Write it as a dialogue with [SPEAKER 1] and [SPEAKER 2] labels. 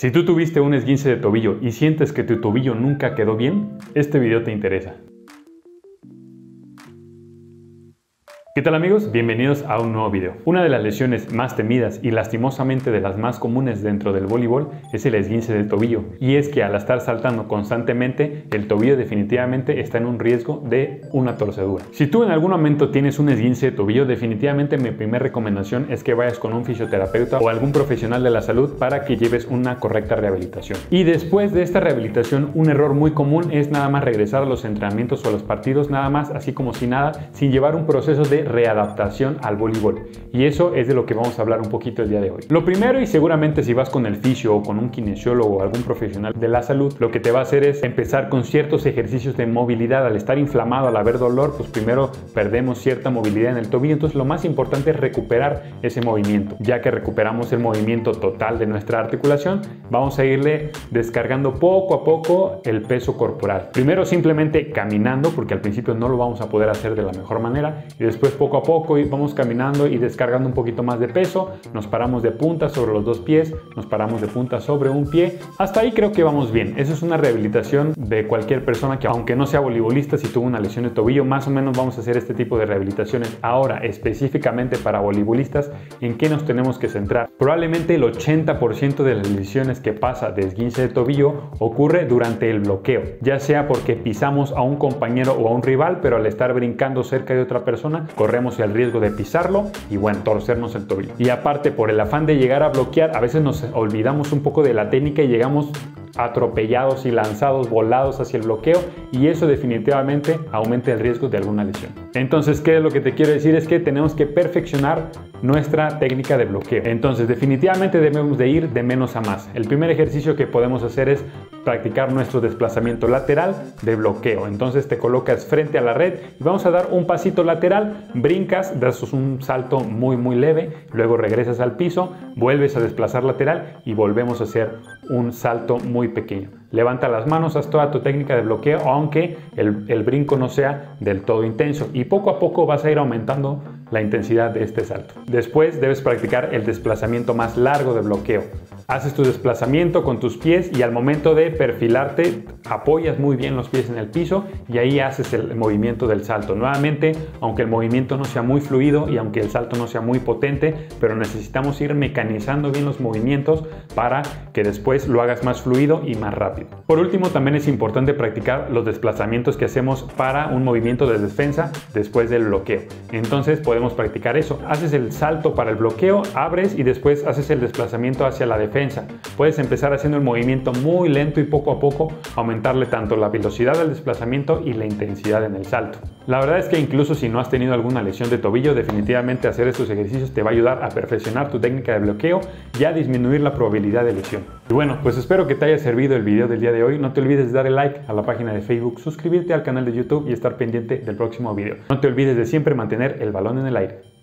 [SPEAKER 1] Si tú tuviste un esguince de tobillo y sientes que tu tobillo nunca quedó bien, este video te interesa. ¿Qué tal amigos? Bienvenidos a un nuevo video. Una de las lesiones más temidas y lastimosamente de las más comunes dentro del voleibol es el esguince del tobillo. Y es que al estar saltando constantemente, el tobillo definitivamente está en un riesgo de una torcedura. Si tú en algún momento tienes un esguince de tobillo, definitivamente mi primera recomendación es que vayas con un fisioterapeuta o algún profesional de la salud para que lleves una correcta rehabilitación. Y después de esta rehabilitación, un error muy común es nada más regresar a los entrenamientos o a los partidos, nada más así como si nada, sin llevar un proceso de readaptación al voleibol. Y eso es de lo que vamos a hablar un poquito el día de hoy. Lo primero y seguramente si vas con el fisio o con un kinesiólogo o algún profesional de la salud, lo que te va a hacer es empezar con ciertos ejercicios de movilidad. Al estar inflamado, al haber dolor, pues primero perdemos cierta movilidad en el tobillo. Entonces lo más importante es recuperar ese movimiento. Ya que recuperamos el movimiento total de nuestra articulación, vamos a irle descargando poco a poco el peso corporal. Primero simplemente caminando, porque al principio no lo vamos a poder hacer de la mejor manera. Y después poco a poco vamos caminando y descargando un poquito más de peso, nos paramos de punta sobre los dos pies, nos paramos de punta sobre un pie, hasta ahí creo que vamos bien. Eso es una rehabilitación de cualquier persona que aunque no sea voleibolista, si tuvo una lesión de tobillo, más o menos vamos a hacer este tipo de rehabilitaciones. Ahora, específicamente para voleibolistas, ¿en qué nos tenemos que centrar? Probablemente el 80% de las lesiones que pasa de esguince de tobillo ocurre durante el bloqueo, ya sea porque pisamos a un compañero o a un rival, pero al estar brincando cerca de otra persona, corremos el riesgo de pisarlo y bueno, torcernos el tobillo. Y aparte, por el afán de llegar a bloquear, a veces nos olvidamos un poco de la técnica y llegamos atropellados y lanzados, volados hacia el bloqueo y eso definitivamente aumenta el riesgo de alguna lesión. Entonces, ¿qué es lo que te quiero decir? Es que tenemos que perfeccionar nuestra técnica de bloqueo. Entonces, definitivamente debemos de ir de menos a más. El primer ejercicio que podemos hacer es practicar nuestro desplazamiento lateral de bloqueo. Entonces te colocas frente a la red y vamos a dar un pasito lateral, brincas, das un salto muy muy leve, luego regresas al piso, vuelves a desplazar lateral y volvemos a hacer un salto muy pequeño. Levanta las manos, haz toda tu técnica de bloqueo, aunque el, el brinco no sea del todo intenso y poco a poco vas a ir aumentando la intensidad de este salto. Después debes practicar el desplazamiento más largo de bloqueo. Haces tu desplazamiento con tus pies y al momento de perfilarte apoyas muy bien los pies en el piso y ahí haces el movimiento del salto. Nuevamente, aunque el movimiento no sea muy fluido y aunque el salto no sea muy potente, pero necesitamos ir mecanizando bien los movimientos para que después lo hagas más fluido y más rápido. Por último, también es importante practicar los desplazamientos que hacemos para un movimiento de defensa después del bloqueo. Entonces podemos practicar eso. Haces el salto para el bloqueo, abres y después haces el desplazamiento hacia la Puedes empezar haciendo el movimiento muy lento y poco a poco aumentarle tanto la velocidad del desplazamiento y la intensidad en el salto. La verdad es que incluso si no has tenido alguna lesión de tobillo, definitivamente hacer estos ejercicios te va a ayudar a perfeccionar tu técnica de bloqueo y a disminuir la probabilidad de lesión. Y bueno, pues espero que te haya servido el video del día de hoy. No te olvides de darle like a la página de Facebook, suscribirte al canal de YouTube y estar pendiente del próximo video. No te olvides de siempre mantener el balón en el aire.